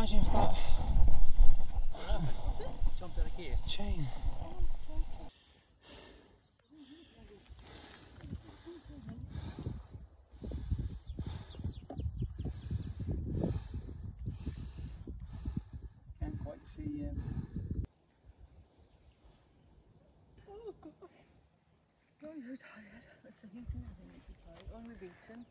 Imagine if that Jumped out of gear. chain. Can't quite see. Um, oh, I'm so tired. That's the heating having me too tired. Only beaten.